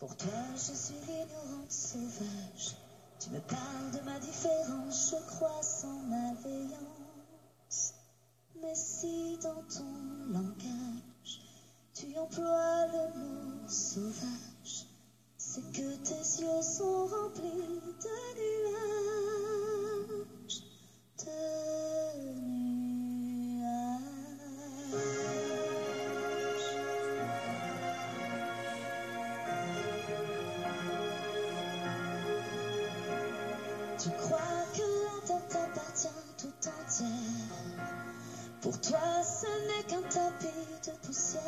Pour toi, je suis l'ignorante sauvage. Tu me parles de ma différence, je crois sans malveillance. Mais si dans ton langage, tu emploies le mot sauvage, c'est que tes yeux sont remplis Tu crois que la terre t'appartient tout entière. Pour toi, ce n'est qu'un tapis de poussière.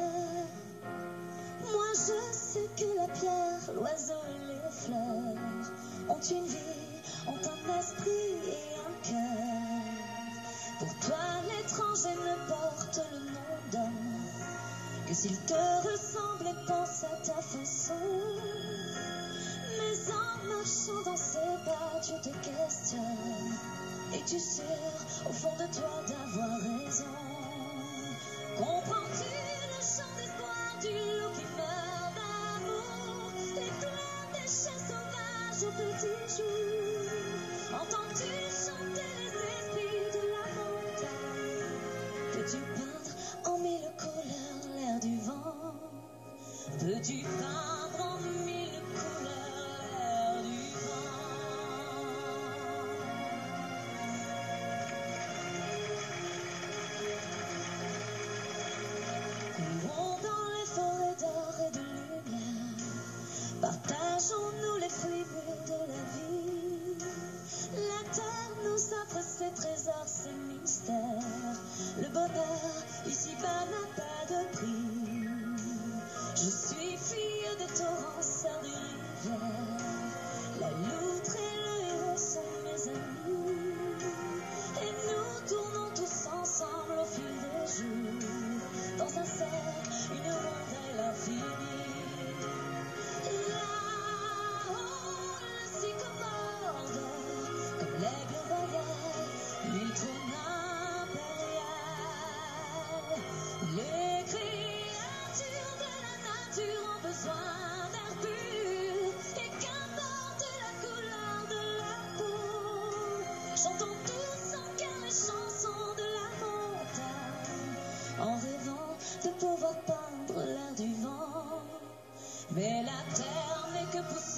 Moi, je sais que la pierre, l'oiseau et les fleurs ont une vie, ont un esprit et un cœur. Pour toi, l'étranger ne porte le nom d'homme que s'il te ressemble et pense à ta façon. Tu sais, au fond de toi, d'avoir raison. Comprends-tu le chant d'espoir du loup qui meurt d'amour? Fleurs des chais sauvages au petit jour Entends-tu chanter les esprits de la montagne? Peux-tu peindre en mille couleurs l'air du vent? Peux-tu peindre Le En rêvant de pouvoir peindre l'air du vent. Mais la terre n'est que poussière